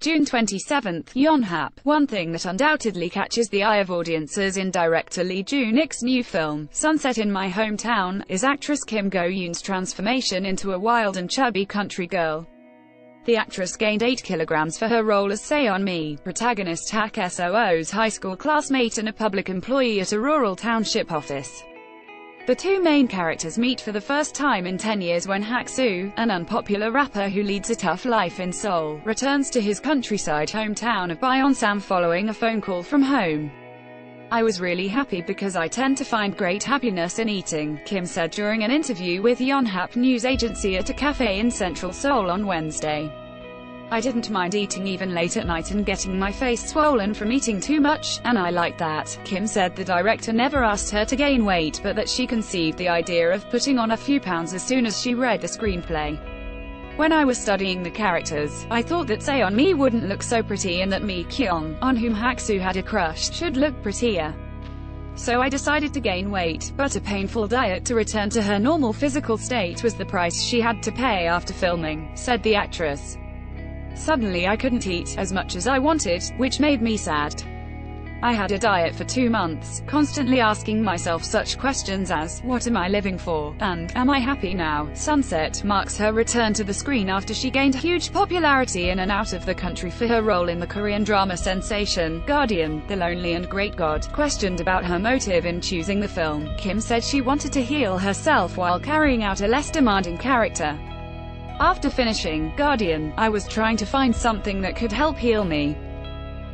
June 27, Yonhap. One thing that undoubtedly catches the eye of audiences in director Lee Joon-ik's new film, Sunset in My Hometown, is actress Kim Go-eun's transformation into a wild and chubby country girl. The actress gained 8 kilograms for her role as Seon-mi, protagonist Hak Soo's high school classmate and a public employee at a rural township office. The two main characters meet for the first time in 10 years when Hak-soo, an unpopular rapper who leads a tough life in Seoul, returns to his countryside hometown of Byeonsan following a phone call from home. I was really happy because I tend to find great happiness in eating, Kim said during an interview with Yonhap news agency at a cafe in central Seoul on Wednesday. I didn't mind eating even late at night and getting my face swollen from eating too much, and I liked that. Kim said the director never asked her to gain weight but that she conceived the idea of putting on a few pounds as soon as she read the screenplay. When I was studying the characters, I thought that Seon-mi wouldn't look so pretty and that Mi Kyung, on whom Hak-soo had a crush, should look prettier. So I decided to gain weight, but a painful diet to return to her normal physical state was the price she had to pay after filming, said the actress. Suddenly I couldn't eat as much as I wanted, which made me sad. I had a diet for two months, constantly asking myself such questions as, what am I living for, and, am I happy now? Sunset marks her return to the screen after she gained huge popularity in and out of the country for her role in the Korean drama sensation, Guardian, The Lonely and Great God. Questioned about her motive in choosing the film, Kim said she wanted to heal herself while carrying out a less demanding character. After finishing Guardian, I was trying to find something that could help heal me.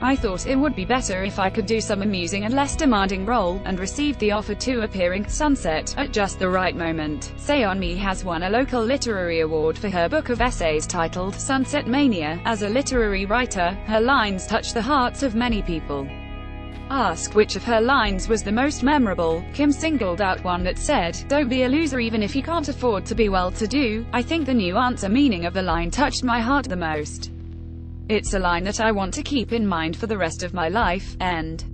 I thought it would be better if I could do some amusing and less demanding role, and received the offer to appear in Sunset at just the right moment. Seon-mi has won a local literary award for her book of essays titled Sunset Mania. As a literary writer, her lines touch the hearts of many people. Asked which of her lines was the most memorable, Kim singled out one that said, Don't be a loser even if you can't afford to be well-to-do. I think the nuance and meaning of the line touched my heart the most. It's a line that I want to keep in mind for the rest of my life, end.